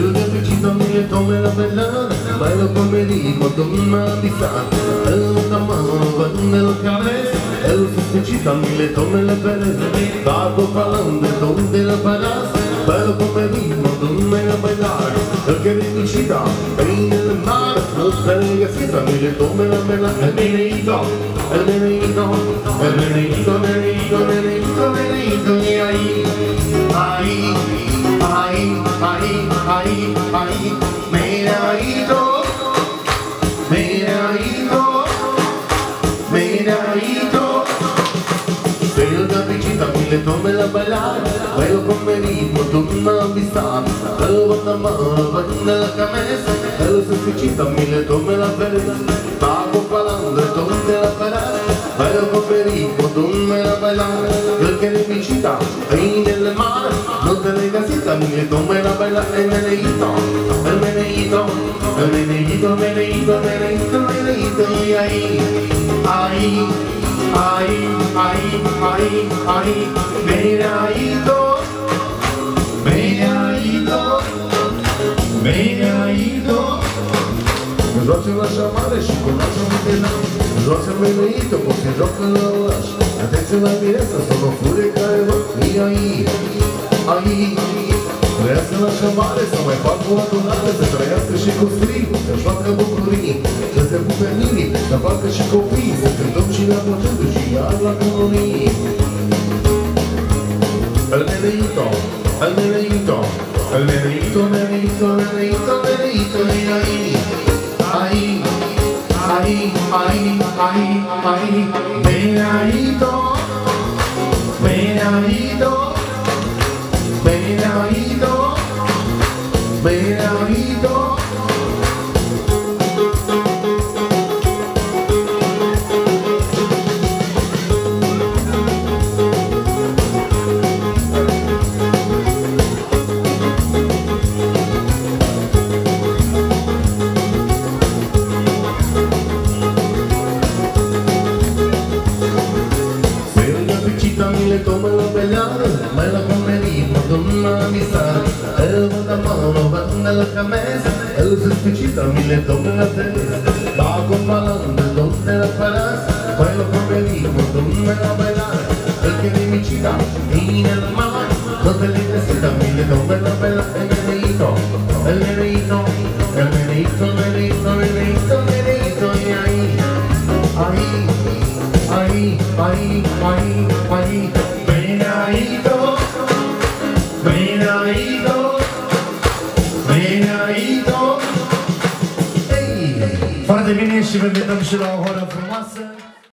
Chiude mi mia tome la bella Bailo con me dico donna di sana lo da mano vanno lo cabeza El fufucita mille tome le pereza Vado falando donde la parasa Bello come vino donna la bellare Perché ricucita bene il mare Nostra mi le tome la bella E me ne ito, e me ne ito, e me ne ito, me ne ito, me ne ito, me ne ito, me ne ito, me ne ito la bailar, bailo con mi ritmo, tú una amistad, el guatemala, banda la cabeza, el sospechita, me le tome la verga, bajo palando, donde la parar, bailo con mi ritmo, tú me la bailar, el que le bichita, ahí en meneíto, baila, baila el meneíto, el meneíto, el meneíto, meneíto, meneíto, meneíto y ahí, ahí, ahí, ahí, ahí, ahí, meneíto, meneíto, meneíto. Nos lo hacen las amares y con las amigas, nos lo hacen meneíto porque rocan las, atención a mi solo y ahí, ahí, ahí. Vrea să la șamare, să mai fac o adunare Să trăiască și cu strigul, să-și facă bucurii Să se pupe mini, să facă și copii Să cântăm și la bătrânul și iar la comunii El meneito, el meneito, el meneito, meneito, meneito, meneito, y ahí, ahí, ahí, ahí, ahí, ahí, meneito, meneito, na locamente, el sospechito mí le toca la tela, va comparando donde la parás, poi lo convenimos donde la verás, el que de mi chica, mira la mamá, donde le necesita a le toca la vela, el nereito, el nereito, el nereito, nereito, nereito, nereito, y ahí, ahí, ahí, ahí, ahí, ahí. 没那么疲劳或者。